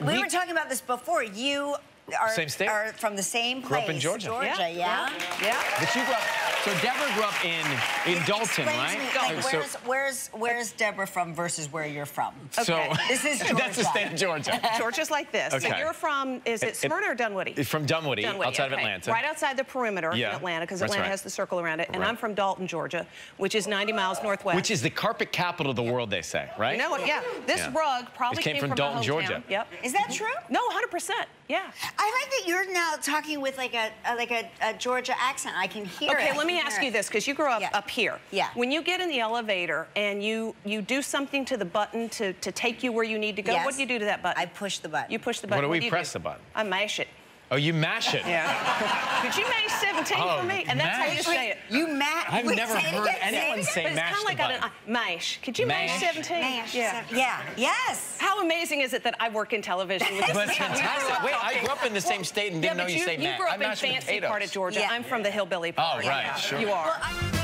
We, we were talking about this before. You are, same state. are from the same place. Grew up in Georgia. Georgia, yeah. yeah. yeah. yeah. But you grew up, so Deborah grew up in, in Dalton, right? me, like, oh, So- where's, where's, where's Deborah from versus where you're from? So, Okay. This is that's the Georgia. state of Georgia. Georgia's like this. So Okay. you're from, is it It- Smyrna or Dunwoody? From Dunwoody, Dunwoody, outside of. Atlanta. Right outside the perimeter Yeah, in Atlanta, because Atlanta right. has the circle around it. And Right. I'm from Dalton, Georgia, which is 90 miles northwest. Which is the carpet capital of the world, they say, right? You know what? Yeah. This Yeah. rug probably This came from my Dalton, hometown. Georgia. Yep. Is that true? No, 100%. Yeah. I like that you're now talking with like a, a like a, a Georgia accent. I can hear it. Okay, let me can ask you this, because you grew up Yeah. up here. Yeah. When you get in the elevator and you you do something to the button to, to take you where you need to go, Yes. what do you do to that button? I push the button. You push the button. What do we you press the button? I mash it. Oh, you mash it. Yeah. Could you mash 17 Oh, for me? And that's how you say it. You mash. I've wait, never heard again, anyone it say again. But it's mash kind of the like an uh, mash. Could you mash, Mash? 17? Mash. Yeah. seven- Yeah. Yes. How amazing is it that I work in television with this? But it's fantastic. Wait, I grew up in the same state and didn't but know you, you, say you mash. grew I up in mash fancy potatoes. part of Georgia. Yeah. I'm from the hillbilly part. Oh, right, sure. You are. Well, I-